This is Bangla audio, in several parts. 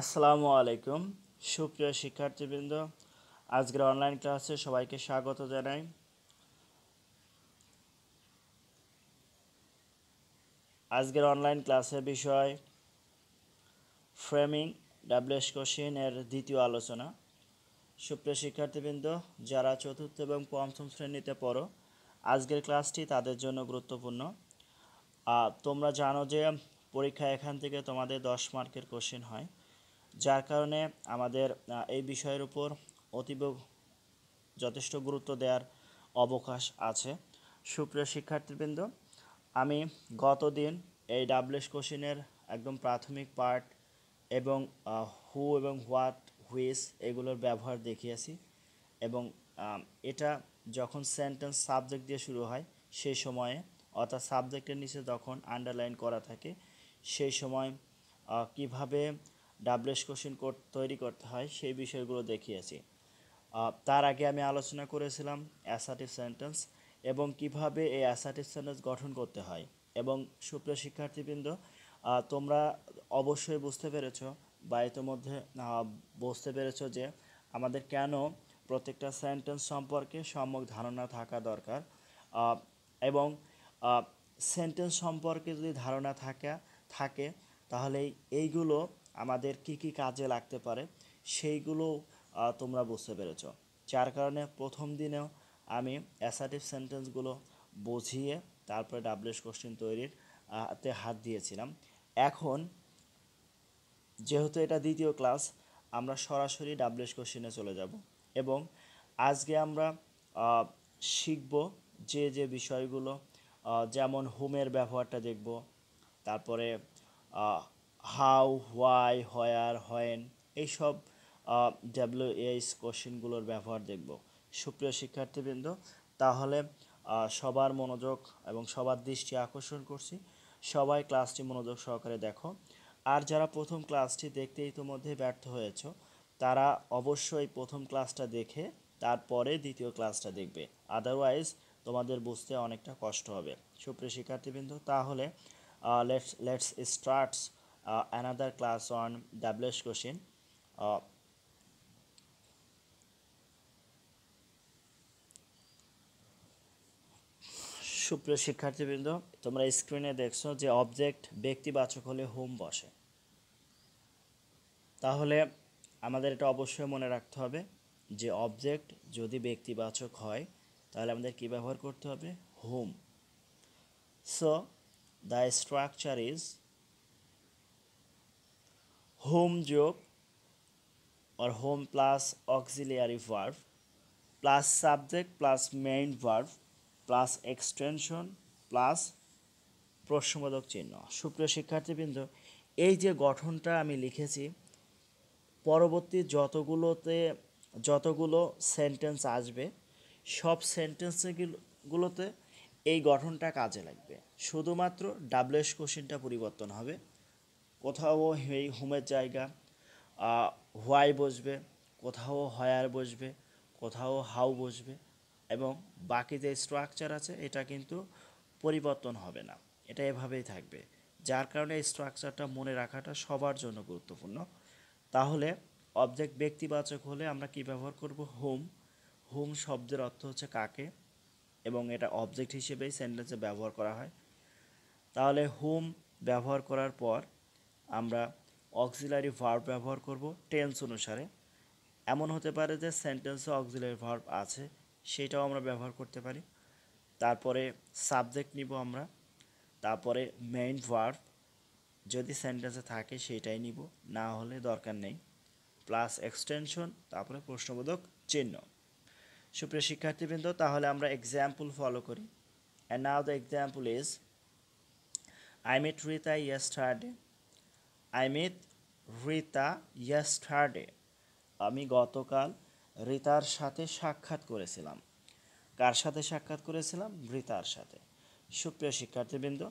আসসালামু আলাইকুম। সুপ্রিয় শিক্ষার্থীবৃন্দ, আজকের অনলাইন ক্লাসে সবাইকে স্বাগত জানাই। আজকের অনলাইন ক্লাসের বিষয় ফ্রেমিং ডাব্লিউএস কোশ্চেন এর দ্বিতীয় আলোচনা। সুপ্রিয় শিক্ষার্থীবৃন্দ, যারা চতুর্থ এবং পঞ্চম শ্রেণীতে পড়ো, আজকের ক্লাসটি তাদের জন্য গুরুত্বপূর্ণ। তোমরা জানো যে পরীক্ষা এখান থেকে তোমাদের দশ মার্কের কোশ্চেন হয়। যার কারণে আমাদের এই বিষয়ের উপর অতীব যথেষ্ট গুরুত্ব দেওয়ার অবকাশ আছে। সুপ্রিয় শিক্ষার্থীবৃন্দ, আমি গতদিন এই ডাব্লিউএস কোশ্চেনের একদম প্রাথমিক পার্ট এবং হু এবং হোয়াট হুইস এগুলোর ব্যবহার দেখিয়েছি এবং এটা যখন সেন্টেন্স সাবজেক্ট দিয়ে শুরু হয়, সেই সময়ে, অর্থাৎ সাবজেক্টের নিচে যখন আন্ডারলাইন করা থাকে, সেই সময় কীভাবে ডাব্লিউএস কোশ্চেন তৈরি করতে হয়, সেই বিষয়গুলো দেখিয়েছি। তার আগে আমি আলোচনা করেছিলাম অ্যাসাটিভ সেন্টেন্স এবং কীভাবে এই অ্যাসাটিভ সেন্টেন্স গঠন করতে হয়। এবং সুপ্রিয় শিক্ষার্থীবৃন্দ তোমরা অবশ্যই বুঝতে পেরেছ বা ইতিমধ্যে বুঝতে পেরেছ যে আমাদের কেন প্রত্যেকটা সেন্টেন্স সম্পর্কে সম্যক ধারণা থাকা দরকার। এবং সেন্টেন্স সম্পর্কে যদি ধারণা থাকা, থাকে, তাহলে এইগুলো আমাদের কি কি কাজে লাগতে পারে, সেইগুলো তোমরা বুঝতে পেরেছ। যার কারণে প্রথম দিনেও আমি অ্যাসাটিভ সেন্টেন্সগুলো বুঝিয়ে তারপরে ডাব্লিউএস কোশ্চেন তৈরির তে হাত দিয়েছিলাম। এখন যেহেতু এটা দ্বিতীয় ক্লাস আমরা সরাসরি ডাব্লিউএস কোশ্চেনে চলে যাব এবং আজকে আমরা শিখব যে যে বিষয়গুলো যেমন হোমের ব্যবহারটা দেখব, তারপরে হাউ হোয়াই হোয়ার হোয়েন এইসব ডাব্লিউএস কোশ্চেনগুলোর ব্যবহার দেখব। সুপ্রিয় শিক্ষার্থীবৃন্দ, তাহলে সবার মনোযোগ এবং সবার দৃষ্টি আকর্ষণ করছি। সবাই ক্লাসটি মনোযোগ সহকারে দেখো। আর যারা প্রথম ক্লাসটি দেখতে ইতিমধ্যে ব্যর্থ হয়েছ, তারা অবশ্যই প্রথম ক্লাসটা দেখে, তারপরে দ্বিতীয় ক্লাসটা দেখবে। আদারওয়াইজ তোমাদের বুঝতে অনেকটা কষ্ট হবে। সুপ্রিয় শিক্ষার্থীবৃন্দ, তাহলে let's let's starts another class on W S question সুপ্রিয় শিক্ষার্থীবৃন্দ, তোমরা স্ক্রিনে দেখছ যে অবজেক্ট ব্যক্তিবাচক হলে হোম বসে। তাহলে আমাদের এটা অবশ্যই মনে রাখতে হবে যে অবজেক্ট যদি ব্যক্তিবাচক হয়, তাহলে আমাদের কি ব্যবহার করতে হবে? Home so the structure is home যোগ or home plus auxiliary verb, plus subject plus main verb, plus extension plus প্রশ্নবোধক চিহ্ন। সুপ্রিয় শিক্ষার্থীবৃন্দ, এই যে গঠনটা আমি লিখেছি, পরবর্তী যতগুলোতে, যতগুলো সেন্টেন্স আসবে, সব সেন্টেন্সগুলোতে এই গঠনটা কাজে লাগবে। শুধুমাত্র ডাব্লিউএস কোশ্চেনটা পরিবর্তন হবে। কোথাও এই হোমের জায়গা হোয়াই বসবে, কোথাও হয়ার বসবে, কোথাও হাউ বসবে এবং বাকি যে স্ট্রাকচার আছে এটা কিন্তু পরিবর্তন হবে না। এটা এভাবেই থাকবে। যার কারণে স্ট্রাকচারটা মনে রাখাটা সবার জন্য গুরুত্বপূর্ণ। তাহলে অবজেক্ট ব্যক্তিবাচক হলে আমরা কি ব্যবহার করব? হোম। হোম শব্দের অর্থ হচ্ছে কাকে এবং এটা অবজেক্ট হিসেবেই সেন্টেন্সে ব্যবহার করা হয়। তাহলে হোম ব্যবহার করার পর আমরা অক্সিলারি ভার্ব ব্যবহার করব টেন্স অনুসারে। এমন হতে পারে যে সেন্টেন্সে অক্সিলারি ভার্ব আছে, সেটাও আমরা ব্যবহার করতে পারি। তারপরে সাবজেক্ট নিব আমরা, তারপরে মেইন ভার্ব যদি সেন্টেন্সে থাকে সেটাই নিব, না হলে দরকার নেই। প্লাস এক্সটেনশন তারপরে প্রশ্নবোধক চিহ্ন। সুপ্রিয় শিক্ষার্থীবৃন্দ, তাহলে আমরা এক্সাম্পল ফলো করি। And now the example is I met Rita yesterday I met Rita yesterday আমি গতকাল রিতার সাথে সাক্ষাৎ করেছিলাম। কার সাথে সাক্ষাৎ করেছিলাম? রিতার সাথে। সুপ্রিয় শিক্ষার্থীবৃন্দ,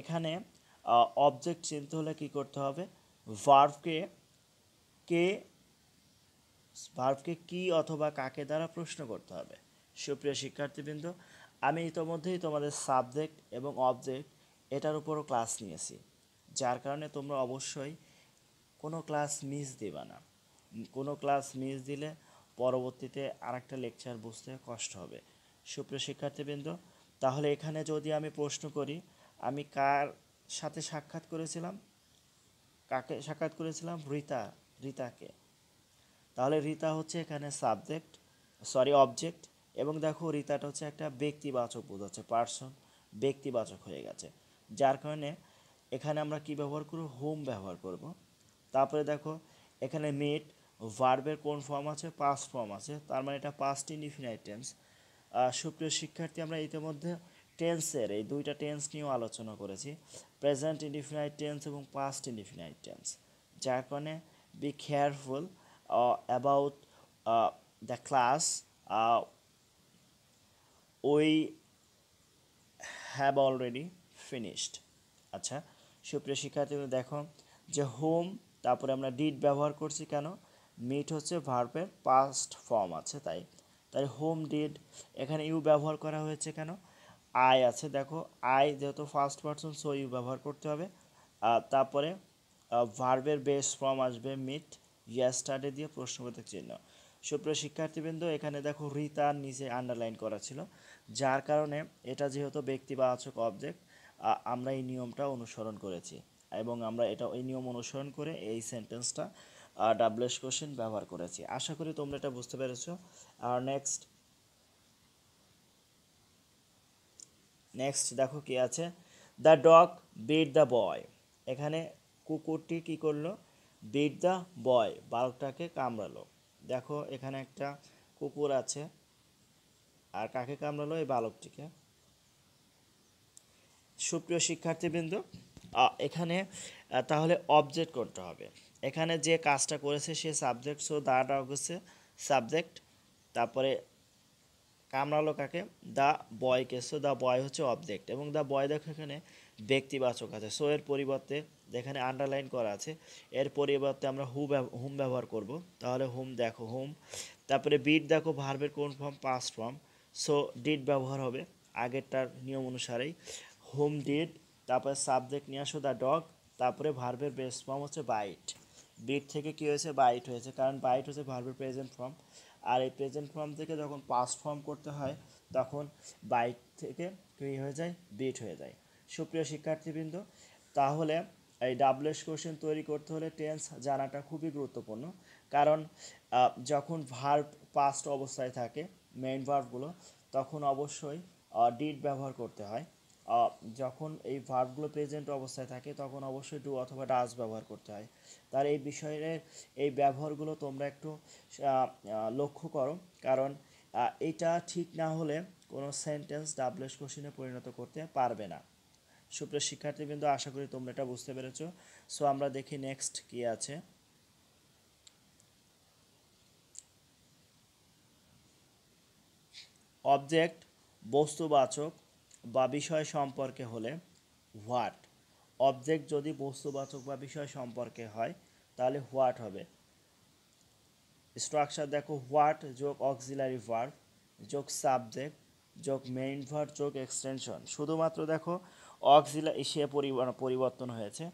এখানে অবজেক্ট চিনতে হলে কি করতে হবে? ভার্ভকে কে ভার্ভকে কি অথবা কাকে দ্বারা প্রশ্ন করতে হবে? সুপ্রিয় শিক্ষার্থীবৃন্দ, আমি ইতোমধ্যেই তোমাদের সাবজেক্ট এবং অবজেক্ট এটার উপরও ক্লাস নিয়েছি। যার কারণে তোমরা অবশ্যই কোনো ক্লাস মিস দিবা না। কোনো ক্লাস মিস দিলে পরবর্তীতে আরেকটা লেকচার বুঝতে কষ্ট হবে। সুপ্রিয় শিক্ষার্থীবৃন্দ, তাহলে এখানে যদি আমি প্রশ্ন করি, আমি কার সাথে সাক্ষাৎ করেছিলাম? কাকে সাক্ষাৎ করেছিলাম? রীতা, রীতাকে। তাহলে রীতা হচ্ছে এখানে সাবজেক্ট সরি অবজেক্ট এবং দেখো রীতাটা হচ্ছে একটা ব্যক্তিবাচক বোঝাচ্ছে পার্সন ব্যক্তিবাচক হয়ে গেছে। যার কারণে এখানে আমরা কি ব্যবহার করব? হোম ব্যবহার করব। তারপরে দেখো, এখানে মিট ভার্বের কোন ফর্ম আছে? পাস্ট ফর্ম আছে। তার মানে এটা পাস্ট ইনডিফিনাইট টেন্স সুপ্রিয় শিক্ষার্থী, আমরা ইতিমধ্যে টেন্সের এই দুইটা টেন্স নিয়েও আলোচনা করেছি। প্রেজেন্ট ইনডিফিনাইট টেন্স এবং পাস্ট ইনডিফিনাইট টেন্স যার কারণে be careful about the class we have already finished আচ্ছা সুপ্রিয় শিক্ষার্থী দেখো যে হোম তারপরে আমরা ডিড ব্যবহার করছি কেন? মিট হচ্ছে ভার্বের পাস্ট ফর্ম আছে, তাই। তাই হোম ডিড এখানে ইউ ব্যবহার করা হয়েছে কেন? আই আছে, দেখো। আই যেহেতু ফার্স্ট পার্সন সো ইউ ব্যবহার করতে হবে। তারপরে ভার্বের বেস ফর্ম আসবে মিট ইয়াস্টারডে দিয়ে প্রশ্নবোধক চিহ্ন। সুপ্রিয় শিক্ষার্থীবৃন্দ, এখানে দেখো রিতার নিচে আন্ডারলাইন করা ছিল। যার কারণে এটা যেহেতু ব্যক্তিবাচক অবজেক্ট আমরা এই নিয়মটা অনুসরণ করেছি এবং আমরা এটা এই নিয়ম অনুসরণ করে এই সেন্টেন্সটা ডাবলুএস কোশ্চেন ব্যবহার করেছি। আশা করি তোমরা এটা বুঝতে পেরেছ। আর নেক্সট নেক্সট দেখো কি আছে। The dog beat the boy এখানে কুকুরটি কি করল? বিট দ্য বয় বালকটাকে কামড়ালো। দেখো এখানে একটা কুকুর আছে। আর কাকে কামড়ালো? এই বালকটিকে। সুপ্রিয় শিক্ষার্থীবৃন্দ এখানে তাহলে অবজেক্ট করতে হবে? এখানে যে কাজটা করেছে সে সাবজেক্ট সো দা ডগ হচ্ছে সাবজেক্ট তারপরে কামড়ালো কাকে? দ্য বয়কে সো দ্য বয় হচ্ছে অবজেক্ট এবং দ্য বয় দেখো এখানে ব্যক্তিবাচক আছে। সো এর পরিবর্তে যেখানে আন্ডারলাইন করা আছে। এর পরিবর্তে আমরা হু হুম ব্যবহার করব। তাহলে হুম দেখো হুম তারপরে বিট দেখো ভার্বের কোন form past form so did ব্যবহার হবে আগেরটার নিয়ম অনুসারেই। হোম ডিড, তারপরে সাবজেক্ট নিয়ে আসো দ্য ডগ, তারপরে ভার্বের বেস ফর্ম হচ্ছে বাইট বিট থেকে কী হয়েছে? বাইট হয়েছে, কারণ বাইট হচ্ছে ভার্বের প্রেজেন্ট ফর্ম আর এই প্রেজেন্ট ফর্ম থেকে যখন পাস্ট ফর্ম করতে হয়, তখন বাইট থেকে কী হয়ে যায়? বিট হয়ে যায়। সুপ্রিয় শিক্ষার্থীবৃন্দ, তাহলে এই ডাবলুএস কোশ্চেন তৈরি করতে হলে টেন্স জানাটা খুবই গুরুত্বপূর্ণ। কারণ যখন ভার্ব পাস্ট অবস্থায় থাকে মেইন ভার্বগুলো তখন অবশ্যই ডিড ব্যবহার করতে হয়। যখন এই ভার্বগুলো প্রেজেন্ট অবস্থায় থাকে, তখন অবশ্যই ডু অথবা ডাজ ব্যবহার করতে হয়। তার এই বিষয়ের এই ব্যবহারগুলো তোমরা একটু লক্ষ্য করো। কারণ এটা ঠিক না হলে কোনো সেন্টেন্স ডাবলুএস কোশ্চেনে পরিণত করতে পারবে না। সুপ্রিয় শিক্ষার্থীবৃন্দ, আশা করি তোমরা এটা বুঝতে পেরেছ। সো আমরা দেখি নেক্সট কি আছে। অবজেক্ট বস্তুবাচক বা বিষয় সম্পর্কে হলে হোয়াট অবজেক্ট যদি বস্তুবাচক বা বিষয় সম্পর্কে হয়, তাহলে হোয়াট হবে? স্ট্রাকচার দেখো হোয়াট যোগ অক্সিলারি ভার্ব যোগ সাবজেক্ট যোগ মেইন ভার্ব যোগ এক্সটেনশন শুধুমাত্র দেখো অক্সিলা সে পরিব- পরিবর্তন হয়েছে।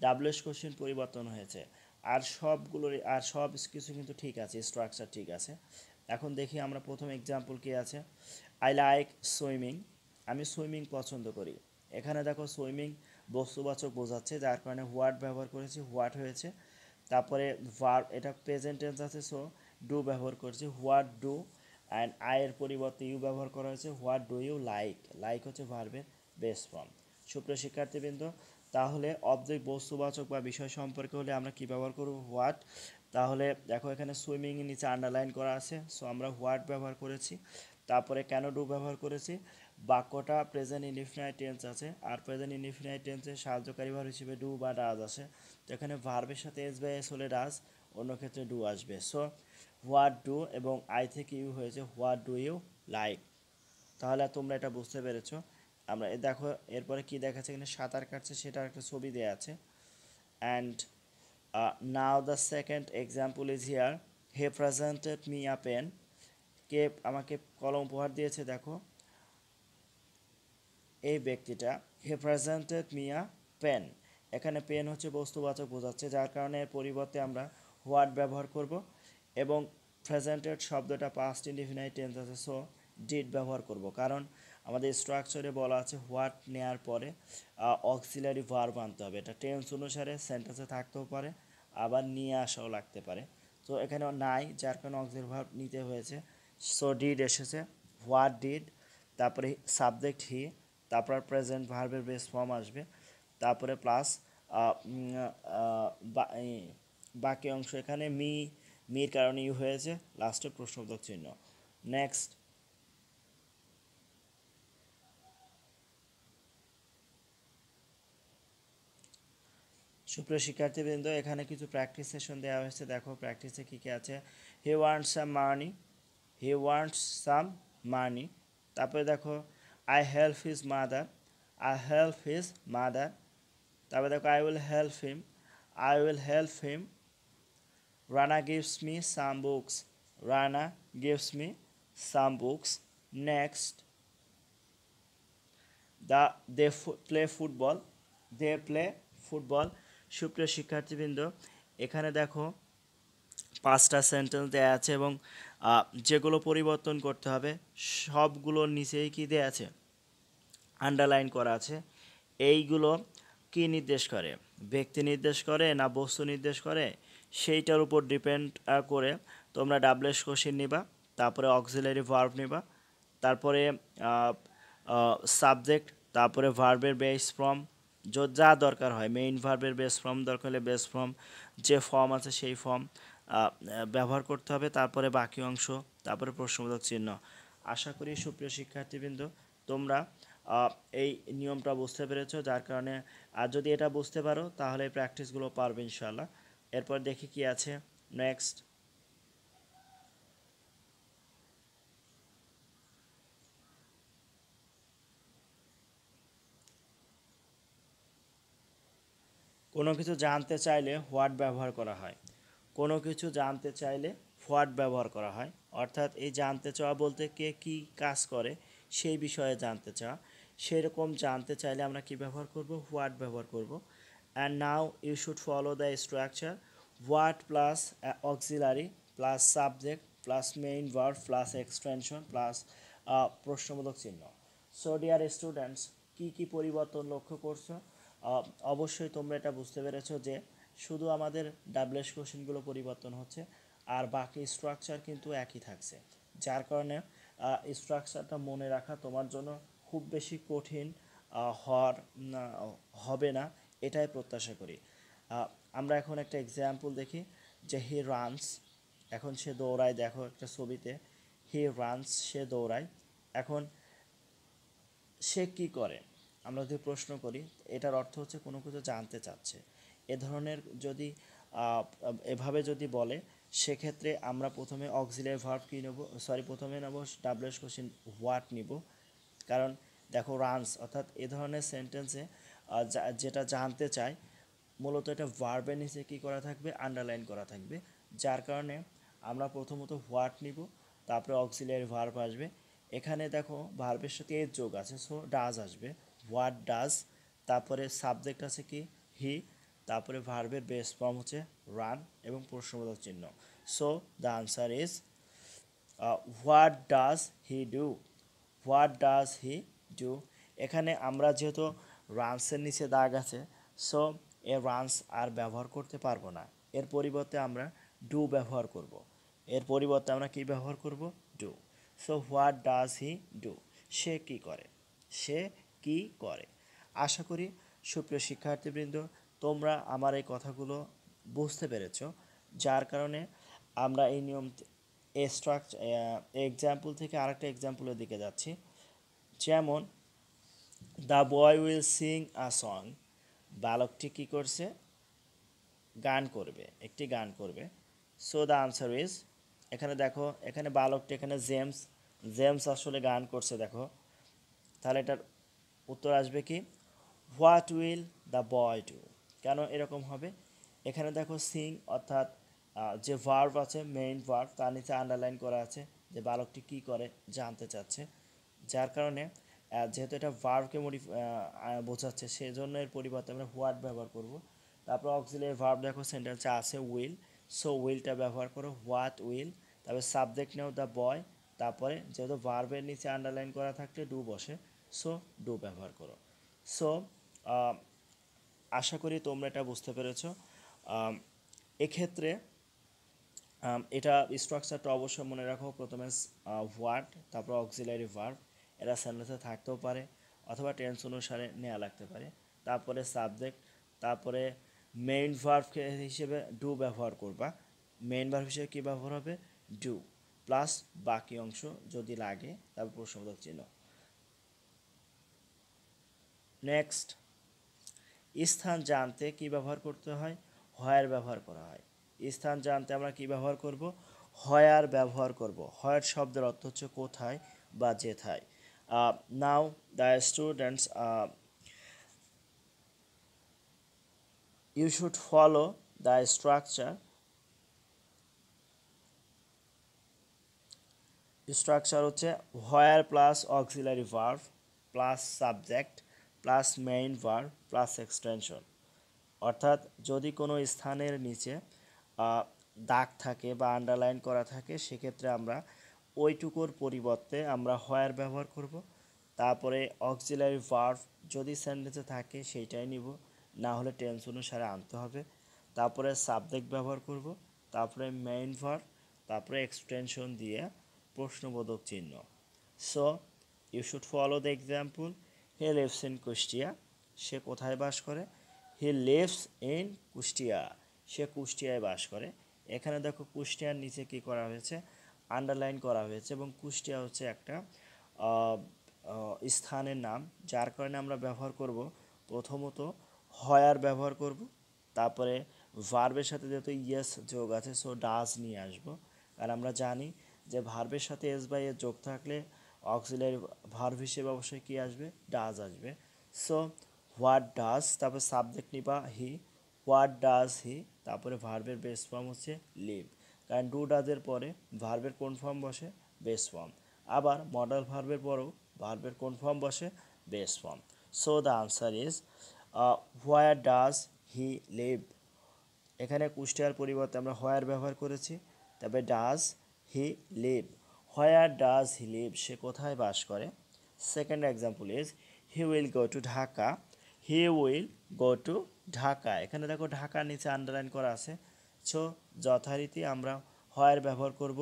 ডাবলুএস কোশ্চেন পরিবর্তন হয়েছে। আর সবগুলোর, আর সব কিছু কিন্তু ঠিক আছে স্ট্রাকচার ঠিক আছে। এখন দেখি আমরা প্রথম এক্সাম্পল কী আছে? আই লাইক সুইমিং আমি সুইমিং পছন্দ করি। এখানে দেখো সুইমিং বস্তুবাচক বোঝাচ্ছে, যার কারণে হোয়াট ব্যবহার করেছি, হোয়াট হয়েছে। তারপরে ভার, এটা প্রেজেন্ট টেন্স আছে, সো ডু ব্যবহার করেছি, হোয়াট ডু অ্যান্ড আয়ের পরিবর্তে ইউ ব্যবহার করা হয়েছে, what do you like? Like হচ্ছে ভার্বের বেস ফর্ম। সুপ্রিয় শিক্ষার্থীবৃন্দ, তাহলে অবজেক্ট বস্তুবাচক বা বিষয় সম্পর্কে হলে আমরা কি ব্যবহার করব? হোয়াট? তাহলে দেখো এখানে সুইমিং নিচে আন্ডারলাইন করা আছে, সো আমরা হোয়াট ব্যবহার করেছি। তারপরে কেন ডু ব্যবহার করেছি? বাক্যটা প্রেজেন্ট ইনডিফিনাইট টেন্স আছে। আর প্রেজেন্ট ইনডিফিনাইট টেন্সের সাহায্যকারী ভার হিসেবে ডু বা ডাজ আছে। তো এখানে ভার্বের সাথে এস বাই এস হলে ডাজ অন্য ক্ষেত্রে ডু আসবে। সো হোয়াট ডু এবং আই থেকে ইউ হয়েছে হোয়াট ডু ইউ লাইক তাহলে তোমরা এটা বুঝতে পেরেছ। আমরা দেখো, এরপরে কি দেখাচ্ছে? এখানে সাঁতার কাটছে সেটার একটা ছবি দেওয়া আছে। And now the second example is here he presented me a pen কে আমাকে কলম উপহার দিয়েছে, দেখো। এই ব্যক্তিটা, he presented me a pen এখানে পেন হচ্ছে বস্তুবাচক বোঝাচ্ছে, যার কারণে এর পরিবর্তে আমরা হোয়াট ব্যবহার করব এবং প্রেজেন্টেড শব্দটা পাস্ট ইনডিফিনাইট টেন্স আছে সো ডিড ব্যবহার করব। কারণ আমাদের স্ট্রাকচারে বলা আছে হোয়াট নেয়ার পরে অক্সিলারি ভার্ব আনতে হবে। এটা টেন্স অনুসারে সেন্টেন্সে থাকতেও পারে, আবার নিয়ে আসাও লাগতে পারে। তো এখানে নাই, যার কারণে অক্সিলারি ভার্ব নিতে হয়েছে। সো ডিড এসেছে হোয়াট ডিড তারপরে সাবজেক্ট হি তারপর প্রেজেন্ট ভার্বের বেস ফর্ম আসবে, তারপরে প্লাস বাকি অংশ এখানে মি মির কারণে ইউ হয়েছে লাস্টে প্রশ্নবোধক চিহ্ন। নেক্সট সুপ্রিয় শিক্ষার্থীবৃন্দ, এখানে কিছু প্র্যাকটিস সেশন দেওয়া হয়েছে, দেখো প্র্যাকটিসে কী কী আছে। He wants some money he wants some money তারপরে দেখো I help his mother I help his mother তারপরে দেখো I will help him I will help him Rana gives me some books Rana gives me some books next the they play football they play football সুপ্রিয় শিক্ষার্থীবৃন্দ, এখানে দেখো পাঁচটা সেন্টেন্স দেওয়া আছে এবং যেগুলো পরিবর্তন করতে হবে সবগুলোর নিচেই কি দেওয়া আছে? আন্ডারলাইন করা আছে। এইগুলো কি নির্দেশ করে? ব্যক্তি নির্দেশ করে না বস্তু নির্দেশ করে? সেইটার উপর ডিপেন্ড করে তোমরা ডাবলেস কোশ্চিন নিবা, তারপরে অক্সিলারি ভার্ব নিবা, তারপরে সাবজেক্ট তারপরে ভার্বের বেস ফর্ম যা দরকার হয় মেইন ভার্বের বেস ফর্ম দরকার হলে বেস ফর্ম যে ফর্ম আছে সেই ফর্ম ব্যবহার করতে হবে, তারপরে বাকি অংশ, তারপরে প্রশ্নবোধক চিহ্ন। আশা করি সুপ্রিয় শিক্ষার্থীবৃন্দ, তোমরা এই নিয়মটা বুঝতে পেরেছ, যার কারণে আর যদি এটা বুঝতে পারো, তাহলে প্র্যাকটিসগুলো পারবে ইনশাল্লাহ এরপর দেখি কি আছে। নেক্সট কোনো কিছু জানতে চাইলে হোয়াট ব্যবহার করা হয়। কোনো কিছু জানতে চাইলে হোয়াট ব্যবহার করা হয়। অর্থাৎ এই জানতে চাওয়া বলতে কে কি কাজ করে সেই বিষয়ে জানতে চাওয়া। সেরকম জানতে চাইলে আমরা কি ব্যবহার করব? হোয়াট ব্যবহার করব। And now you should follow the structure what plus auxiliary plus subject plus main verb plus extension plus প্রশ্নবোধক চিহ্ন। সো ডিয়ার স্টুডেন্টস কী কী পরিবর্তন লক্ষ্য করছ? অবশ্যই তোমরা এটা বুঝতে পেরেছ যে শুধু আমাদের ডাবলেস কোশ্চেনগুলো পরিবর্তন হচ্ছে, আর বাকি স্ট্রাকচার কিন্তু একই থাকছে। যার কারণে স্ট্রাকচারটা মনে রাখা তোমার জন্য খুব বেশি কঠিন হওয়ার হবে না, এটাই প্রত্যাশা করি। আমরা এখন একটা এক্সাম্পল দেখি যে হি রানস এখন সে দৌড়ায়, দেখো একটা ছবিতে হি রানস সে দৌড়ায়। এখন সে কি করে? আমরা যদি প্রশ্ন করি, এটার অর্থ হচ্ছে কোনো কিছু জানতে চাচ্ছে। এ ধরনের যদি এভাবে যদি বলে, সেক্ষেত্রে আমরা প্রথমে অক্সিলারি ভার্ব কী নেব? সরি প্রথমে নেব ডাবলুএস কোশ্চিন হোয়াট নিব? কারণ দেখো রানস অর্থাৎ এ ধরনের সেন্টেন্সে যেটা জানতে চাই মূলত এটা ভার্বের নিচে কী করা থাকবে? আন্ডারলাইন করা থাকবে। যার কারণে আমরা প্রথমত হোয়াট নিব, তারপরে অক্সিলারি ভার্ব আসবে। এখানে দেখো ভার্বের সাথে এর যোগ আছে সো ডাজ আসবে। হোয়াট ডাজ তারপরে সাবজেক্ট আছে কি? হি তারপরে ভার্বের বেস ফর্ম হচ্ছে রান এবং প্রশ্নবোধক চিহ্ন। So the answer is what does he do what does he do এখানে আমরা যেহেতু রানসের নিচে দাগ আছে সো এ রানস আর ব্যবহার করতে পারব না। এর পরিবর্তে আমরা ডু ব্যবহার করব। এর পরিবর্তে আমরা কি ব্যবহার করব? Do so what does he do সে কি করে? সে কি করে? আশা করি সুপ্রিয় শিক্ষার্থীবৃন্দ তোমরা আমার এই কথাগুলো বুঝতে পেরেছ, যার কারণে আমরা এই নিয়ম এ স্ট্রাকচার এক্সাম্পল থেকে আরেকটা এক্সাম্পলের দিকে যাচ্ছি। যেমন the boy will sing a song বালকটি কী করছে? গান করবে, একটি গান করবে। সো দ্য আনসার ইজ এখানে দেখো, এখানে বালকটি, এখানে জেমস জেমস আসলে গান করছে, দেখো। তাহলে এটার উত্তর আসবে কি? What will the boy do কেন এরকম হবে? এখানে দেখো সিং অর্থাৎ যে ভার্ভ আছে মেইন ভার্ভ তার নিচে আন্ডারলাইন করা আছে যে বালকটি কি করে জানতে চাচ্ছে। যার কারণে যেহেতু এটা ভার্বকে মডিফ বোঝাচ্ছে, সেজন্য এর পরিবর্তে আমরা হোয়াট ব্যবহার করব। তারপর অক্সিলিয়ারি ভার্ব দেখো সেন্টেন্সে আছে উইল সো উইলটা ব্যবহার করো হোয়াট উইল তারপরে সাবজেক্ট নেও দ্য বয় তারপরে যেহেতু ভার্বের নিচে আন্ডারলাইন করা থাকলে ডু বসে সো ডু ব্যবহার করো। সো আশা করি তোমরা এটা বুঝতে পেরেছ। এক্ষেত্রে এটা স্ট্রাকচারটা অবশ্যই মনে রাখো। প্রথমে হোয়াট তারপর অক্সিলারি ভার্ব এরা সেন্টেন্সে থাকতেও পারে অথবা টেন্স অনুসারে নেওয়া লাগতে পারে। তারপরে সাবজেক্ট তারপরে মেইন ভার্ব হিসেবে ডু ব্যবহার করবা। মেইন ভার্ব হিসেবে কী ব্যবহার হবে? ডু প্লাস বাকি অংশ যদি লাগে, তারপর প্রশ্নবোধক চিহ্ন। নেক্সট স্থান জানতে কি ব্যবহার করতে হয়? হয়ার ব্যবহার করা হয়। স্থান জানতে আমরা কি ব্যবহার করব? হয়ার ব্যবহার করব। হয়ার শব্দের অর্থ হচ্ছে কোথায় বা যেথায়। Now the students you should follow the structure structure হচ্ছে where plus auxiliary verb plus subject plus main verb plus extension অর্থাৎ যদি কোনো স্থানের নিচে দাগ থাকে বা আন্ডারলাইন করা থাকে, সেক্ষেত্রে আমরা ওইটুকুর পরিবর্তে আমরা হোয়ার ব্যবহার করব। তারপরে অক্সিলারি ভার্ভ যদি সেন্টেন্সে থাকে, সেইটাই নিব। না হলে টেন্স অনুসারে আনতে হবে। তারপরে সাবজেক্ট ব্যবহার করব। তারপরে মেইন ভার্ভ তারপরে এক্সটেনশন দিয়ে প্রশ্নবোধক চিহ্ন। So you should follow the example he lives in Kushtia, সে কোথায় বাস করে? হি লিভস ইন কুষ্টিয়া, সে কুষ্টিয়ায় বাস করে। এখানে দেখো কুষ্টিয়ার নিচে কি করা হয়েছে? আন্ডারলাইন করা হয়েছে এবং কুষ্টিয়া হচ্ছে একটা স্থানের নাম। যার কারণে আমরা ব্যবহার করব প্রথমত হয়ার ব্যবহার করব, তারপরে ভার্বের সাথে যেহেতু ইয়েস যোগ আছে সো ডাজ নিয়ে আসব। আর আমরা জানি যে ভার্বের সাথে এস বাই এর যোগ থাকলে অক্সিলারি ভার্ব হিসেবে অবশ্যই কী আসবে? ডাজ আসবে। সো হোয়াট ডাজ তারপর সাবজেক্ট নিবা হি হোয়াট ডাজ হি তারপরে ভার্ভের বেস ফর্ম হচ্ছে লিভ কারণ ডু ডাজের পরে ভার্ভের কোন ফর্ম বসে? বেস ফর্ম আবার মডেল ভার্ভের পরেও ভার্ভের কোন ফর্ম বসে? Base form so the answer is where does he live এখানে কুষ্টিয়ার পরিবর্তে আমরা হোয়ার ব্যবহার করেছি। তবে does he live where does he live সে কোথায় বাস করে? Second example is he will go to Dhaka he will go to Dhaka এখানে দেখো ঢাকার নিচে আন্ডারলাইন করা আছে। সো যথারীতি আমরা হোয়ার ব্যবহার করব।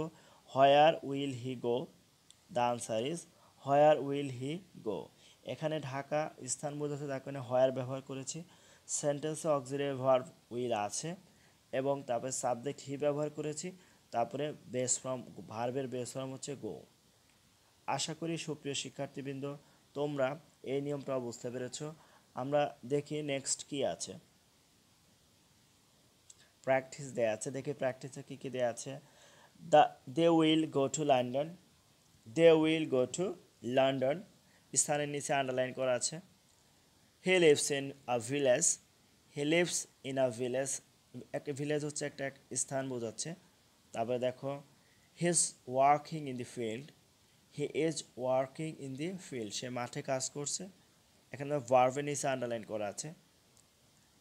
Where will he go the answer is where will he go এখানে ঢাকা স্থান বোঝাতে তার কারণে হোয়ার ব্যবহার করেছি। সেন্টেন্সে অক্সিলারি ভার্ব উইল আছে। এবং তারপরে সাবজেক্ট হি ব্যবহার করেছি। তারপরে বেস ফর্ম ভার্বের বেস ফর্ম হচ্ছে গো আশা করি সুপ্রিয় শিক্ষার্থীবৃন্দ, তোমরা এই নিয়মটাও বুঝতে পেরেছ। আমরা দেখি নেক্সট কি আছে। প্র্যাকটিস দেয়া আছে। দেখি প্র্যাকটিসে কী কী দেয়া আছে। The they will go to London they will go to London স্থানের নিচে আন্ডারলাইন করা আছে। He lives in a village he lives in a village একটা ভিলেজ হচ্ছে একটা স্থান বোঝাচ্ছে। তারপরে দেখো he is working in the field he is working in the field সে মাঠে কাজ করছে। এখানে ভার্ভের নিচে আন্ডারলাইন করা আছে।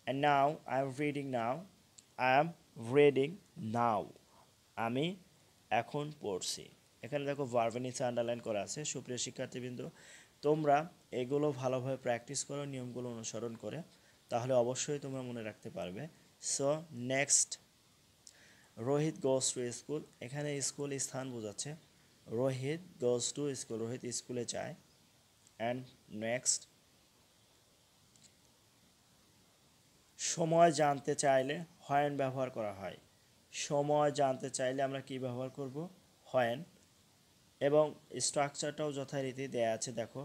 And now I am reading now I am reading now আমি এখন পড়ছি। এখানে দেখো ভার্ভের নিচে আন্ডারলাইন করা আছে। সুপ্রিয় শিক্ষার্থীবৃন্দ, তোমরা এগুলো ভালোভাবে প্র্যাকটিস করো, নিয়মগুলো অনুসরণ করে। তাহলে অবশ্যই তোমরা মনে রাখতে পারবে। So next Rohit goes to school এখানে স্কুল স্থান বোঝাচ্ছে। Rohit goes to school Rohit স্কুলে যায়। অ্যান্ড নেক্সট সময় জানতে চাইলে হয়েন ব্যবহার করা হয়। সময় জানতে চাইলে আমরা কি ব্যবহার করব? হয়েন এবং স্ট্রাকচারটাও যথারীতি দেয়া আছে, দেখো।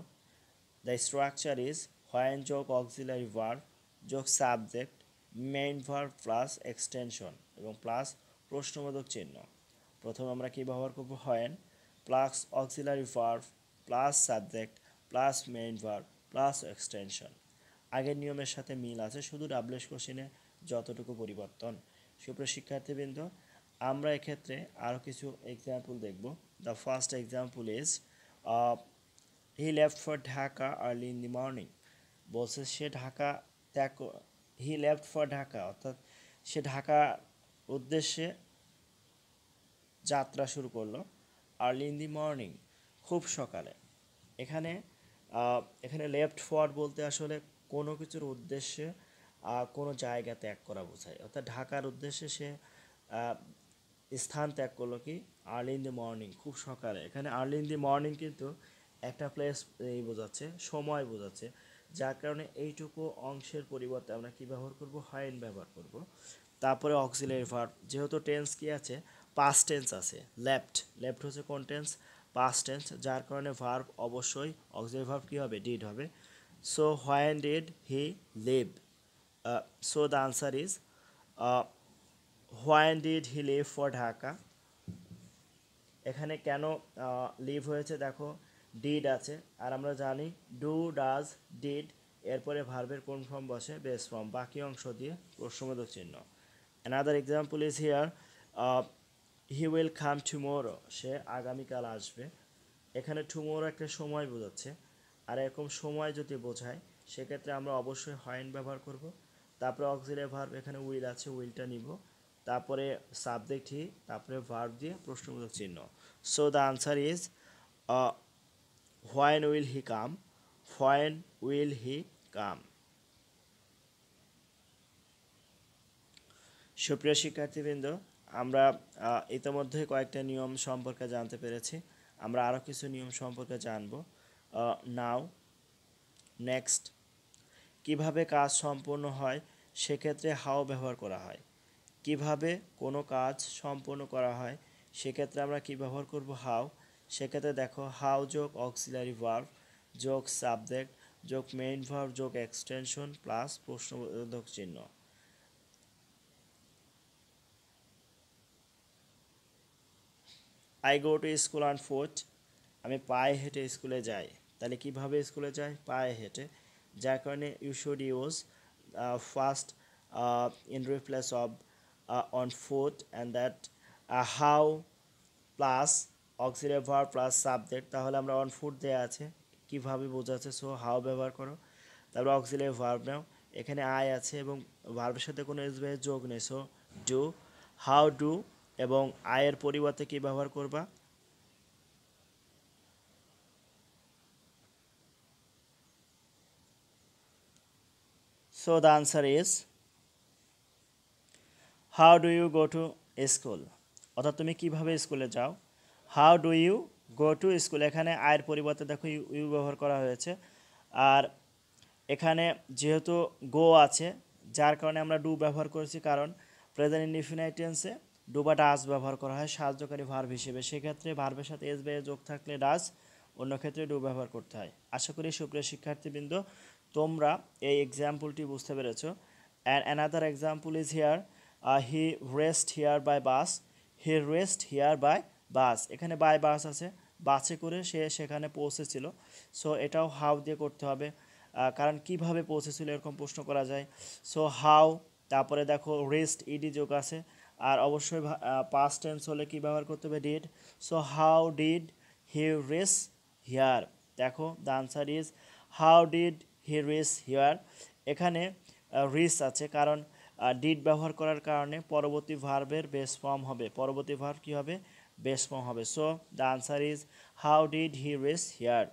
দ্য স্ট্রাকচার ইজ হয়েন যোগ অক্সিলারি ভার্ব যোগ subject main verb plus extension এবং প্লাস প্রশ্নবোধক চিহ্ন। প্রথমে আমরা কি ব্যবহার করব? When plus auxiliary verb plus subject plus main verb plus extension. আগের নিয়মের সাথে মিল আছে, শুধু ডাবলেস কোশ্চেনে যতটুকু পরিবর্তন। সুপ্রিয় শিক্ষার্থীবৃন্দ, আমরা এক্ষেত্রে আরও কিছু এক্সাম্পল দেখব। The first example is he left for Dhaka early in the morning বলছে, সে ঢাকা ত্যাগ হি লেফট ফর ঢাকা অর্থাৎ সে ঢাকা উদ্দেশ্যে যাত্রা শুরু করল আর্লি ইন দি মর্নিং খুব সকালে। এখানে এখানে লেফট ফর বলতে আসলে কোনো কিছুর উদ্দেশ্যে কোনো জায়গা ত্যাগ করা বোঝায়। অর্থাৎ ঢাকার উদ্দেশ্যে সে স্থান ত্যাগ করল কি? আর্লি ইন দি মর্নিং খুব সকালে। এখানে আর্লি ইন দি মর্নিং কিন্তু একটা প্লেস এই বোঝাচ্ছে, সময় বোঝাচ্ছে। যার কারণে এইটুকু অংশের পরিবর্তে আমরা কী ব্যবহার করব? হাইন ব্যবহার করব। তারপরে অক্সিলারি ভার্ব যেহেতু টেন্স কি আছে পাস্ট টেন্স আছে লেফট লেফট হচ্ছে কোন টেন্স পাস্ট টেন্স যার কারণে ভার্ব অবশ্যই অক্সিলারি ভার্ব কি হবে? ডিড হবে। So when did he leave so the answer is when did he leave for Dhaka এখানে কেন লিভ হয়েছে? দেখো ডিড আছে। আর আমরা জানি ডু ডাজ ডিড এরপরে ভার্বের কোন ফর্ম বসে? বেস ফর্ম বাকি অংশ দিয়ে প্রশ্নবোধক চিহ্ন। Another example is here he will come tomorrow সে আগামীকাল আসবে। এখানে টুমোরো একটা সময় বোঝাচ্ছে। আর এরকম সময় যদি বোঝায়, সেক্ষেত্রে আমরা অবশ্যই হয়েন ব্যবহার করব। তারপরে অক্সিলারি ভার্ব এখানে উইল আছে উইলটা নিব। তারপরে সাবজেক্ট হি তারপরে ভার্ব দিয়ে প্রশ্নবোধক চিহ্ন। So the answer is when will he come when will he come সুপ্রিয় শিক্ষার্থীবৃন্দ, আমরা ইতোমধ্যে কয়েকটা নিয়ম সম্পর্কে জানতে পেরেছি। আমরা আরও কিছু নিয়ম সম্পর্কে জানব। নাও নেক্সট কীভাবে কাজ সম্পূর্ণ হয়, সেক্ষেত্রে হাও ব্যবহার করা হয়। কীভাবে কোনো কাজ সম্পূর্ণ করা হয়, সেক্ষেত্রে আমরা কি ব্যবহার করব হাও সেক্ষেত্রে দেখো হাও যোগ অক্সিলারি ভার্ব যোগ সাবজেক্ট যোগ মেইন ভার্ব যোগ এক্সটেনশন প্লাস প্রশ্নবোধক চিহ্ন। I go to school on foot আমি পায়ে হেঁটে স্কুলে যাই। তাহলে কীভাবে স্কুলে যাই? পায়ে হেঁটে। যার কারণে you should use first in replace of on foot and that how plus auxiliary verb plus subject তাহলে আমরা অন ফুট দেওয়া আছে। কীভাবে বোঝাচ্ছে? সো হাউ ব্যবহার করো। তারপরে অক্সিলারি ভার্ব নাও। এখানে আই আছে এবং ভার্বের সাথে কোনো এসবে যোগ নেই। সো ডু হাউ ডু এবং আয়ের পরিবর্তে কি ব্যবহার করবা? So the answer is how do you go to school অর্থাৎ তুমি কীভাবে স্কুলে যাও? How do you go to school এখানে আয়ের পরিবর্তে দেখো ইউ ব্যবহার করা হয়েছে। আর এখানে যেহেতু গো আছে, যার কারণে আমরা ডু ব্যবহার করেছি, কারণ প্রেজেন্ট ইনডিফিনাইট টেন্সে ডু ডাস ব্যবহার করা হয় সাহায্যকারী ভার্ব হিসেবে। সেক্ষেত্রে ভার্বের সাথে এস বে যোগ থাকলে ডাস অন্য ক্ষেত্রে ডু ব্যবহার করতে হয়। আশা করি সুপ্রিয় শিক্ষার্থীবৃন্দ, তোমরা এই এক্সাম্পলটি বুঝতে পেরেছ। And another example is here he reached here by bus he reached here by bus এখানে বাই বাস আছে বাসে করে সে সেখানে পৌঁছেছিল। সো এটাও হাউ দিয়ে করতে হবে। কারণ কীভাবে পৌঁছেছিল এরকম প্রশ্ন করা যায়। সো হাউ তারপরে দেখো রেস্ট ইডি যোগ আছে। আর অবশ্যই পাস্ট টেন্স হলে কি ব্যবহার করতে হবে? Did so how did he reach here দেখো the answer is how did he reach here এখানে রিস আছে কারণ ডিড ব্যবহার করার কারণে পরবর্তী ভার্বের বেস ফর্ম হবে। পরবর্তী ভার্ব কী হবে? বেস ফর্ম হবে। So the answer is how did he reach here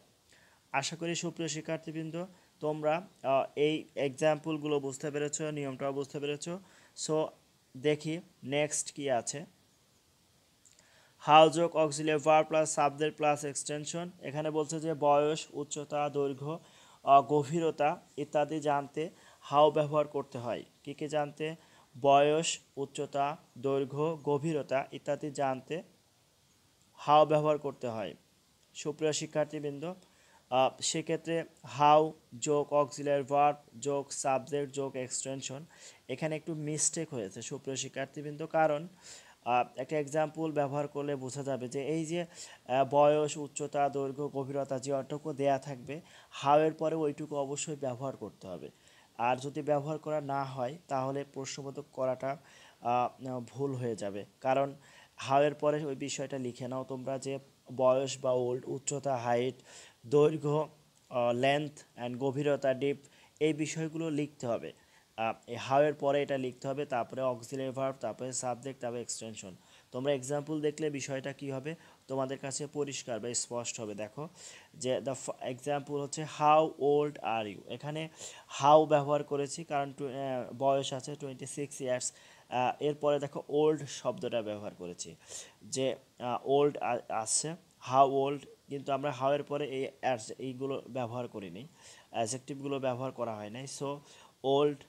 আশা করি সুপ্রিয় শিক্ষার্থীবৃন্দ, তোমরা এই এক্সাম্পলগুলো বুঝতে পেরেছ, নিয়মটাও বুঝতে পেরেছ। সো দেখি নেক্সট কি আছে? হাউ যোগ auxiliary plus subject plus extension এখানে বলছে যে বয়স, উচ্চতা, দৈর্ঘ্য গভীরতা ইত্যাদি জানতে হাউ ব্যবহার করতে হয়। কী কী জানতে? বয়স, উচ্চতা, দৈর্ঘ্য, গভীরতা ইত্যাদি জানতে হাও ব্যবহার করতে হয়। সুপ্রিয় শিক্ষার্থীবৃন্দ সেক্ষেত্রে হাউ যোগ অক্সিলার ভার্ব যোগ সাবজেক্ট যোগ এক্সটেনশন। এখানে একটু মিস্টেক হয়েছে সুপ্রিয় শিক্ষার্থীবৃন্দ, কারণ একটা এক্সাম্পল ব্যবহার করলে বোঝা যাবে যে এই যে বয়স, উচ্চতা, দৈর্ঘ্য, গভীরতা যে অটুকু দেয়া থাকবে, হাউ এর পরে ওইটুকু অবশ্যই ব্যবহার করতে হবে। আর যদি ব্যবহার করা না হয়, তাহলে প্রশ্নবোধক করাটা ভুল হয়ে যাবে। কারণ হাওয়ের পরে ওই বিষয়টা লিখে নাও তোমরা যে বয়স বা ওল্ড, উচ্চতা, হাইট দৈর্ঘ্য লেন্থ অ্যান্ড গভীরতা ডিপ এই বিষয়গুলো লিখতে হবে। হাওয়ের পরে এটা লিখতে হবে, তারপরে অক্সিলারি ভার্ব তারপরে সাবজেক্ট তারপরে এক্সটেনশন তোমরা এক্সাম্পল দেখলে বিষয়টা কি হবে? তোমাদের কাছে পরিষ্কার বা স্পষ্ট হবে। দেখো, যে দ্য এক্সাম্পল হচ্ছে হাউ ওল্ড আর ইউ এখানে হাউ ব্যবহার করেছি, কারণ বয়স আছে টোয়েন্টি সিক্স ইয়ার্স এরপরে দেখো ওল্ড শব্দটা ব্যবহার করেছি। যে ওল্ড আসছে হাউ ওল্ড কিন্তু আমরা হাওয়ের পরে এই এইগুলো ব্যবহার করিনি। অ্যাজেক্টিভগুলো ব্যবহার করা হয় নাই। সো ওল্ড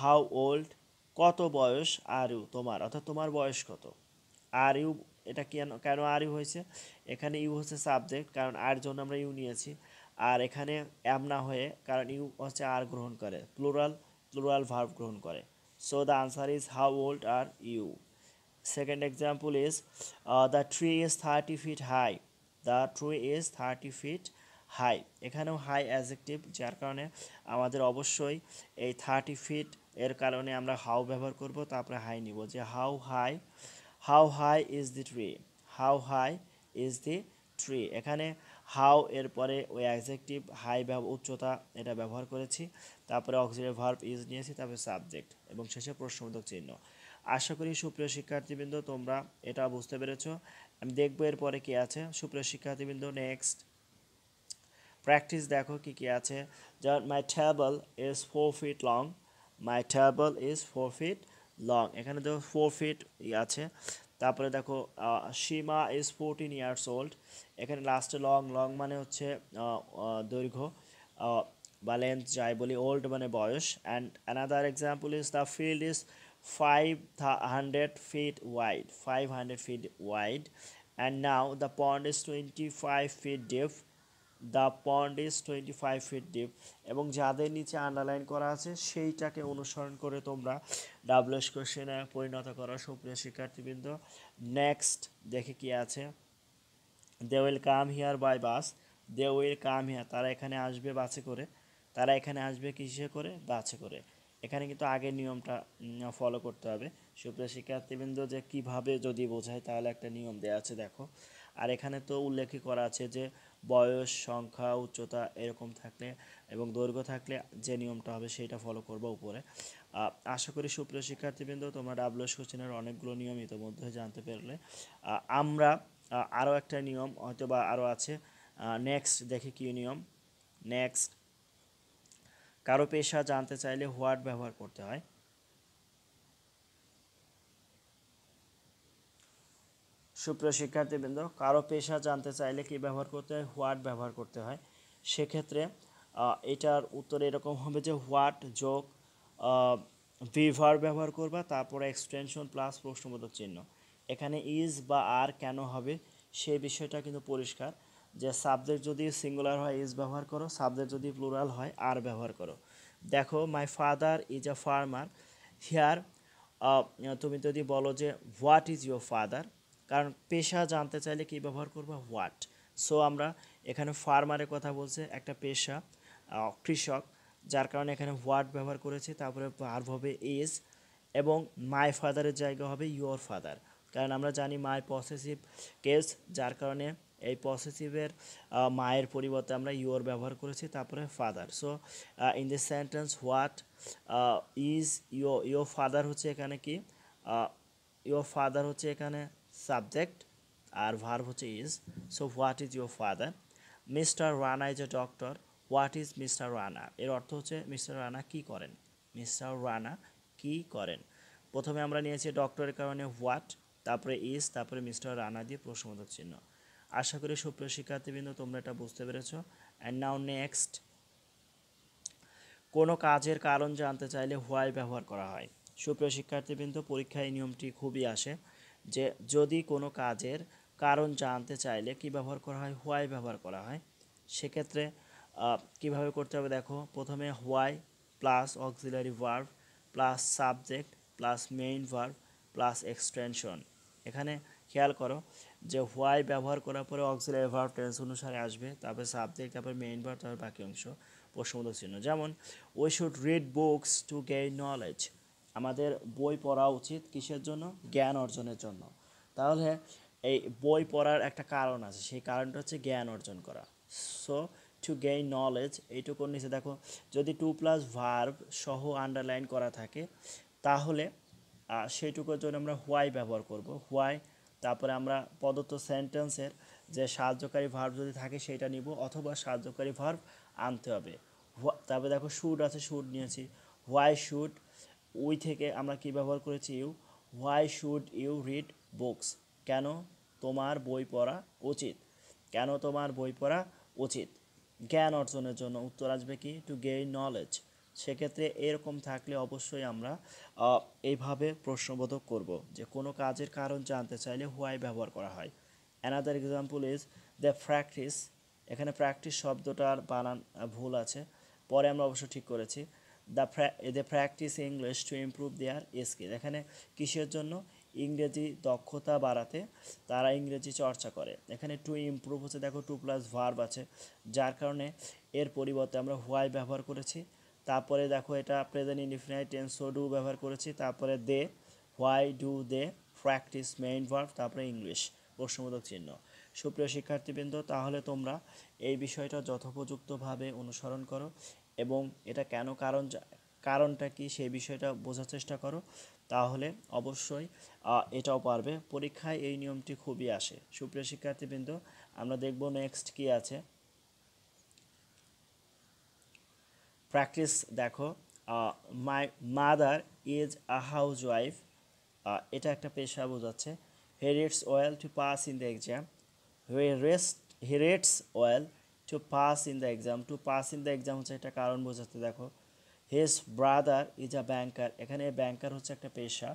হাউ ওল্ড কত বয়স আর ইউ তোমার, অর্থাৎ তোমার বয়স কত? আর ইউ এটা কেন কেন আর ইউ হয়েছে? এখানে ইউ হচ্ছে সাবজেক্ট কারণ আর জন্য আমরা ইউ নিয়েছি। আর এখানে অ্যাম না হয়ে, কারণ ইউ হচ্ছে আর গ্রহণ করে। প্লুরাল প্লুরাল ভার্ভ গ্রহণ করে। So the answer is how old are you second example is the tree is thirty feet high the tree is thirty feet high এখানেও হাই অ্যাজেক্টিভ যার কারণে আমাদের অবশ্যই এই থার্টি ফিট এর কারণে আমরা হাউ ব্যবহার করব তারপরে হাই নিব। যে how high how high is the tree how high is the tree এখানে হাউ এর পরে ওই অ্যাজেক্টিভ হাই উচ্চতা এটা ব্যবহার করেছি। তারপরে অক্সিলারি ভার্ব ইজ নিয়েছি, তারপরে সাবজেক্ট এবং শেষে প্রশ্নবোধক চিহ্ন। আশা করি সুপ্রিয় শিক্ষার্থীবৃন্দ, তোমরা এটা বুঝতে পেরেছ। আমি দেখব এরপরে কি আছে। সুপ্রিয় শিক্ষার্থীবৃন্দ নেক্সট প্র্যাকটিস দেখো কি কি আছে। যেমন my table is four feet long my table is four feet long এখানে দেখো ফোর ফিট আছে। তারপরে দেখো Seema is fourteen years old এখানে লাস্টে লং লং মানে হচ্ছে দৈর্ঘ্য বা লেন্থ যাই বলি ওল্ড মানে বয়স। And another example is the field is five hundred feet wide five hundred feet wide and now the pond is twenty five feet deep the pond is twenty five feet deep এবং যাদের নিচে আন্ডারলাইন করা আছে, সেইটাকে অনুসরণ করে তোমরা ডাব্লিউএস কোশ্চেনে পরিণত করো, সুপ্রিয় শিক্ষার্থীবৃন্দ। নেক্সট দেখে কি আছে। They will come here by bus they will come here তারা এখানে আসবে বাসে করে। তারা এখানে আসবে কিসে করে? বাসে করে। এখানে কিন্তু আগের নিয়মটা ফলো করতে হবে। সুপ্রিয় শিক্ষার্থীবৃন্দ, যে কীভাবে যদি বোঝায় তাহলে একটা নিয়ম দেওয়া আছে, দেখো। আর এখানে তো উল্লেখ করা আছে যে বয়স, সংখ্যা, উচ্চতা এরকম থাকলে এবং দৈর্ঘ্য থাকলে যে নিয়মটা হবে সেটা ফলো করব উপরে। আশা করি সুপ্রিয় শিক্ষার্থীবৃন্দ, তোমরা ডাব্লিউএস কোশ্চেনের অনেকগুলো নিয়ম ইতিমধ্যে জানতে পারলে। আমরা আরও একটা নিয়ম হয়তো বা আরও আছে নেক্সট দেখি কী নিয়ম। নেক্সট কারও পেশা জানতে চাইলে হোয়াট ব্যবহার করতে হয়? সুপ্রিয় শিক্ষার্থীবৃন্দ, কারও পেশা জানতে চাইলে কি ব্যবহার করতে হয়? হোয়াট ব্যবহার করতে হয়। সেক্ষেত্রে এটার উত্তর এরকম হবে যে হোয়াট যোগ ভিভার ব্যবহার করবা, তারপরে এক্সটেনশন প্লাস প্রশ্নবোধক চিহ্ন। এখানে ইজ বা আর কেন হবে সেই বিষয়টা কিন্তু পরিষ্কার। যে সাবজেক্ট যদি সিঙ্গুলার হয় ইজ ব্যবহার করো, সাবজেক্ট যদি প্লুরাল হয় আর ব্যবহার করো। দেখো my father is a farmer here তুমি যদি বলো যে হোয়াট ইজ ইউর ফাদার কারণ পেশা জানতে চাইলে কী ব্যবহার করব? হোয়াট সো আমরা এখানে ফার্মারের কথা বলছে, একটা পেশা কৃষক, যার কারণে এখানে হোয়াট ব্যবহার করেছে, তারপরে ভার্ভ হবে ইজ এবং মাই ফাদারের জায়গা হবে ইউর ফাদার কারণ আমরা জানি মাই পসেসিভ কেস যার কারণে এই পসেসিভের মায়ের পরিবর্তে আমরা ইউর ব্যবহার করেছি, তারপরে father so in the sentence what is your your father হচ্ছে এখানে কি? ইউর ফাদার হচ্ছে এখানে সাবজেক্ট আর ভার্ভ হচ্ছে is so what is your father mister Rana is a doctor what is mister Rana এর অর্থ হচ্ছে মিস্টার রানা কি করেন? মিস্টার রানা কি করেন? প্রথমে আমরা নিয়েছি ডক্টরের কারণে হোয়াট তারপরে ইজ তারপরে মিস্টার রানা দিয়ে প্রশ্নবোধক চিহ্ন। আশা করি সুপ্রিয় শিক্ষার্থীবৃন্দ, তোমরা এটা বুঝতে পেরেছ। অ্যান্ড নাও নেক্সট কোনো কাজের কারণ জানতে চাইলে হোয়াই ব্যবহার করা হয়। সুপ্রিয় শিক্ষার্থীবৃন্দ, পরীক্ষায় নিয়মটি খুবই আসে যে যদি কোনো কাজের কারণ জানতে চাইলে কি ব্যবহার করা হয়? হোয়াই ব্যবহার করা হয়। সেক্ষেত্রে কীভাবে করতে হবে দেখো, প্রথমে why plus auxiliary verb plus subject plus main verb plus extension এখানে খেয়াল করো যে হোয়াই ব্যবহার করার পরে অক্সিলারি ভার্ভ টেন্স অনুসারে আসবে, তারপরে সাবজেক্ট তারপরে মেইন ভার্ভ তারপর বাকি অংশ প্রশ্নবোধক চিহ্ন। যেমন we should read books to gain knowledge আমাদের বই পড়া উচিত কিসের জন্য? জ্ঞান অর্জনের জন্য। তাহলে এই বই পড়ার একটা কারণ আছে, সেই কারণটা হচ্ছে জ্ঞান অর্জন করা। সো টু গেইন নলেজ এইটুকুর নিচে দেখো, যদি টু প্লাস ভার্ব সহ আন্ডারলাইন করা থাকে, তাহলে সেইটুকুর জন্য আমরা হোয়াই ব্যবহার করব। হোয়াই তারপরে আমরা প্রদত্ত সেন্টেন্সের যে সাহায্যকারী ভার্ব যদি থাকে সেটা নিব অথবা সাহায্যকারী ভার্ব আনতে হবে। তারপরে দেখো শুড আছে শুড নিয়েছি। হোয়াই শুড উই থেকে আমরা কি ব্যবহার করেছি? You why should you read books কেন তোমার বই পড়া উচিত? কেন তোমার বই পড়া উচিত? জ্ঞান অর্জনের জন্য উত্তর আসবে কি? টু গেইন নলেজ সেক্ষেত্রে এরকম থাকলে অবশ্যই আমরা এইভাবে প্রশ্নবোধক করব যে কোনো কাজের কারণ জানতে চাইলে হোয়াই ব্যবহার করা হয়। Another example is the practice এখানে প্র্যাকটিস শব্দটার বানান ভুল আছে, পরে আমরা অবশ্য ঠিক করেছি। The the practice English to improve their skill এখানে কিসের জন্য? ইংরেজি দক্ষতা বাড়াতে তারা ইংরেজি চর্চা করে। এখানে টু ইমপ্রুভ হচ্ছে, দেখো টু প্লাস ভার্ব আছে, যার কারণে এর পরিবর্তে আমরা হোয়াই ব্যবহার করেছি। তারপরে দেখো এটা present indefinite tense so do ব্যবহার করেছি। তারপরে they why do they practice main verb তারপরে ইংলিশ প্রশ্নবোধক চিহ্ন। সুপ্রিয় শিক্ষার্থীবৃন্দ, তাহলে তোমরা এই বিষয়টা যথোপযুক্তভাবে অনুসরণ করো এবং এটা কেন কারণ কারণটা কি সেই বিষয়টা বোঝার চেষ্টা করো। তাহলে অবশ্যই এটাও পারবে। পরীক্ষায় এই নিয়মটি খুবই আসে। সুপ্রিয় শিক্ষার্থীবৃন্দ, আমরা দেখব নেক্সট কি আছে। প্র্যাকটিস দেখো my mother is a housewife এটা একটা পেশা বোঝাচ্ছে। He rates well to pass in the exam he rest he rates well to pass in the exam to pass in the exam হচ্ছে একটা কারণ বোঝাতে দেখো। His brother is a banker এখানে ব্যাংকার হচ্ছে একটা পেশা।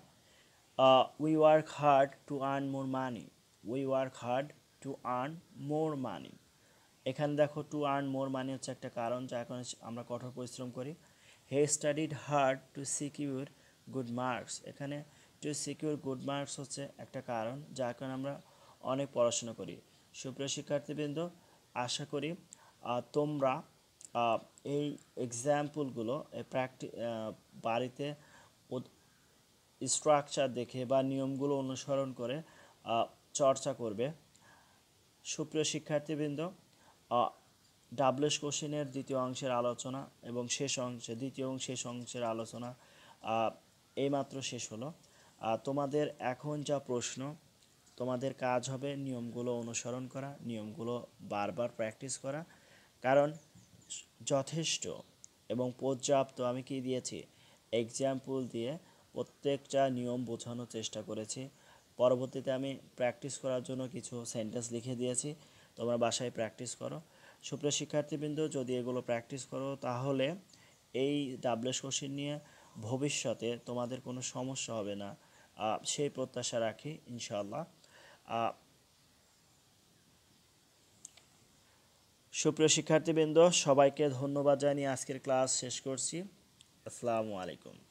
We work hard to earn more money we work hard to earn more money এখানে দেখো টু আর্ন মোর মানে হচ্ছে একটা কারণ যার কারণে আমরা কঠোর পরিশ্রম করি। He studied hard to secure good marks এখানে টু সিকিউর গুড মার্কস হচ্ছে একটা কারণ যার কারণে আমরা অনেক পড়াশোনা করি। সুপ্রিয় শিক্ষার্থীবৃন্দ, আশা করি তোমরা এই এক্সাম্পলগুলো প্র্যাকটি বাড়িতে স্ট্রাকচার দেখে বা নিয়মগুলো অনুসরণ করে চর্চা করবে। সুপ্রিয় শিক্ষার্থীবৃন্দ ডাবলেস কোশ্চেনের দ্বিতীয় অংশের আলোচনা এবং শেষ অংশে, দ্বিতীয় এবং শেষ অংশের আলোচনা এইমাত্র শেষ হলো। তোমাদের এখন যা প্রশ্ন, তোমাদের কাজ হবে নিয়মগুলো অনুসরণ করা, নিয়মগুলো বারবার প্র্যাকটিস করা। কারণ যথেষ্ট এবং পর্যাপ্ত, আমি কি দিয়েছি? এক্সাম্পল দিয়ে প্রত্যেকটা নিয়ম বোঝানোর চেষ্টা করেছি। পরবর্তীতে আমি প্র্যাকটিস করার জন্য কিছু সেন্টেন্স লিখে দিয়েছি। তোমরা বাসায় প্র্যাকটিস করো। সুপ্রিয় শিক্ষার্থীবৃন্দ যদি এগুলো প্র্যাকটিস করো তাহলে এই ডাবলেস কোশ্চেন নিয়ে ভবিষ্যতে তোমাদের কোনো সমস্যা হবে না। সেই প্রত্যাশা রাখি ইনশাআল্লাহ। আহ, সুপ্রিয় শিক্ষার্থীবৃন্দ সবাইকে ধন্যবাদ জানিয়ে আজকের ক্লাস শেষ করছি। আসসালামু আলাইকুম।